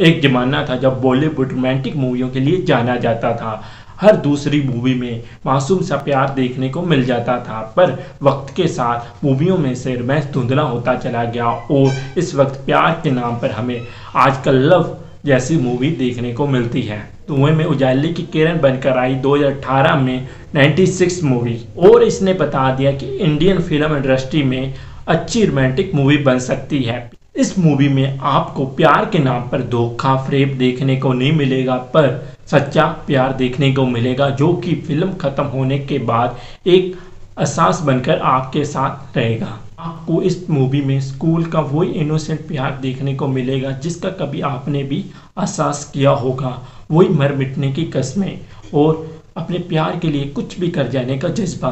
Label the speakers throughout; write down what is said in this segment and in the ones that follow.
Speaker 1: एक जमाना था जब बॉलीवुड रोमांटिक मूवियों के लिए जाना जाता था। हर दूसरी मूवी में मासूम सा प्यार देखने को मिल जाता था, पर वक्त के साथ मूवियों में से रोमांस धुंधला होता चला गया और इस वक्त प्यार के नाम पर हमें आजकल लव जैसी मूवी देखने को मिलती है। धुएँ में उजाले की किरण बनकर आई 2018 में 96 मूवी और इसने बता दिया कि इंडियन फ़िल्म इंडस्ट्री में अच्छी रोमांटिक मूवी बन सकती है। इस मूवी में आपको प्यार के नाम पर धोखा फ्रेप देखने को नहीं मिलेगा, पर सच्चा प्यार देखने को मिलेगा, जो कि फ़िल्म खत्म होने के बाद एक एहसास बनकर आपके साथ रहेगा। आपको इस मूवी में स्कूल का वही इनोसेंट प्यार देखने को मिलेगा, जिसका कभी आपने भी एहसास किया होगा। वही मर मिटने की कस्में और अपने प्यार के लिए कुछ भी कर जाने का जज्बा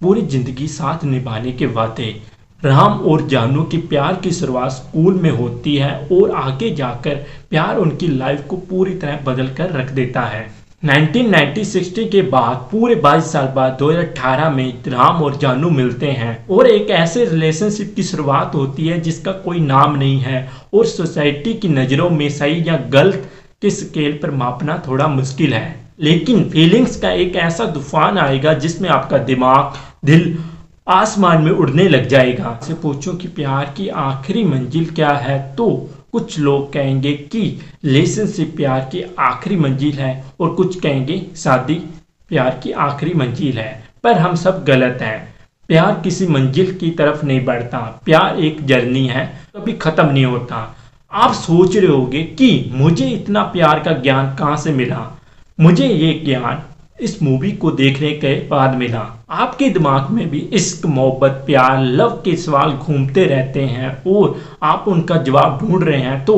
Speaker 1: पूरी ज़िंदगी साथ निभाने के वादे। राम और जानू की प्यार की शुरुआत स्कूल में होती है और आगे जाकर प्यार उनकी लाइफ को पूरी तरह बदल कर रख देता है। 1990-60 के बाद पूरे 22 साल बाद 2018 में राम और जानू मिलते हैं और एक ऐसे रिलेशनशिप की शुरुआत होती है जिसका कोई नाम नहीं है और सोसाइटी की नज़रों में सही या गलत के स्केल पर मापना थोड़ा मुश्किल है। लेकिन फीलिंग्स का एक ऐसा तूफ़ान आएगा जिसमें आपका दिमाग, दिल आसमान में उड़ने लग जाएगा। से पूछो कि प्यार की आखिरी मंजिल क्या है? तो कुछ लोग कहेंगे कि रिलेशनशिप प्यार की आखिरी मंजिल है और कुछ कहेंगे शादी प्यार की आखिरी मंजिल है। पर हम सब गलत हैं। प्यार किसी मंजिल की तरफ़ नहीं बढ़ता। प्यार एक जर्नी है, कभी खत्म नहीं होता। आप सोच रहे होगे कि मुझे इतना प्यार का ज्ञान कहाँ से मिला? मुझे ये ज्ञान इस मूवी को देखने के बाद मिला। आपके दिमाग में भी इश्क, मोहब्बत, प्यार, लव के सवाल घूमते रहते हैं और आप उनका जवाब ढूंढ रहे हैं तो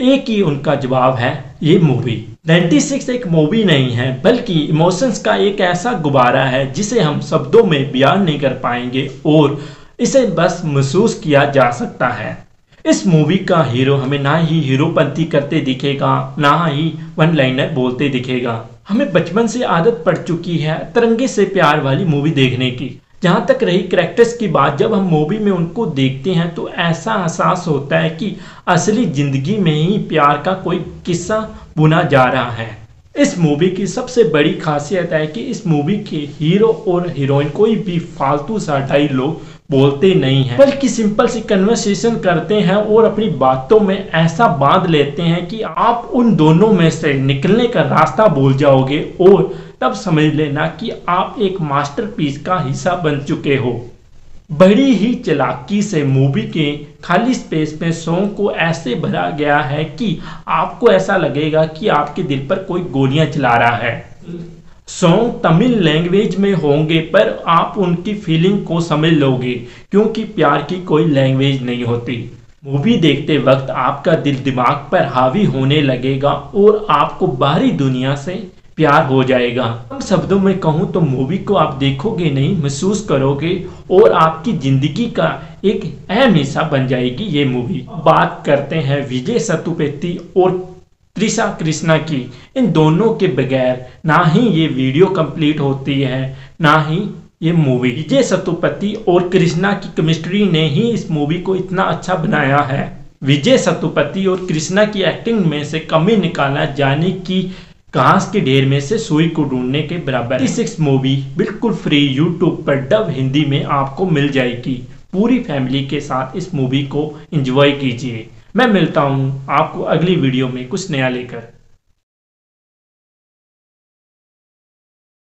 Speaker 1: एक ही उनका जवाब है ये मूवी 96 एक मूवी नहीं है, बल्कि इमोशंस का एक ऐसा गुब्बारा है जिसे हम शब्दों में बयान नहीं कर पाएँगे और इसे बस महसूस किया जा सकता है। इस मूवी का हीरो हमें ना ही हीरोपंथी करते दिखेगा, ना ही वन लाइनर बोलते दिखेगा। हमें बचपन से आदत पड़ चुकी है तिरंगे से प्यार वाली मूवी देखने की। जहाँ तक रही करेक्टर्स की बात, जब हम मूवी में उनको देखते हैं तो ऐसा एहसास होता है कि असली ज़िंदगी में ही प्यार का कोई किस्सा बुना जा रहा है। इस मूवी की सबसे बड़ी खासियत है कि इस मूवी के हीरो और हीरोइन कोई भी फालतू सा डायलॉग बोलते नहीं हैं। बल्कि सिंपल सी कन्वर्सेशन करते हैं और अपनी बातों में ऐसा बाँध लेते हैं कि आप उन दोनों में से निकलने का रास्ता भूल जाओगे और तब समझ लेना कि आप एक मास्टरपीस का हिस्सा बन चुके हो। बड़ी ही चलाकी से मूवी के खाली स्पेस में सॉन्ग को ऐसे भरा गया है कि आपको ऐसा लगेगा कि आपके दिल पर कोई गोलियाँ चला रहा है। सॉन्ग तमिल लैंग्वेज में होंगे, पर आप उनकी फीलिंग को समझ लोगे, क्योंकि प्यार की कोई लैंग्वेज नहीं होती। मूवी देखते वक्त आपका दिल दिमाग पर हावी होने लगेगा और आपको बाहरी दुनिया से प्यार हो जाएगा। हम शब्दों में कहूँ तो मूवी को आप देखोगे नहीं, महसूस करोगे और आपकी ज़िंदगी का एक अहम हिस्सा बन जाएगी ये मूवी। बात करते हैं विजय सतुपेती और त्रिशा कृष्णा की। इन दोनों के बगैर ना ही ये वीडियो कंप्लीट होती है, ना ही ये मूवी। विजय सतुपति और कृष्णा की केमिस्ट्री ने ही इस मूवी को इतना अच्छा बनाया है। विजय सतुपति और कृष्णा की एक्टिंग में से कमी निकाला जाने की घास के ढेर में से सुई को ढूँढने के बराबर सिक्स मूवी बिल्कुल फ्री यूट्यूब पर डब हिंदी में आपको मिल जाएगी। पूरी फैमिली के साथ इस मूवी को एंजॉय कीजिए। मैं मिलता हूँ आपको अगली वीडियो में कुछ नया लेकर।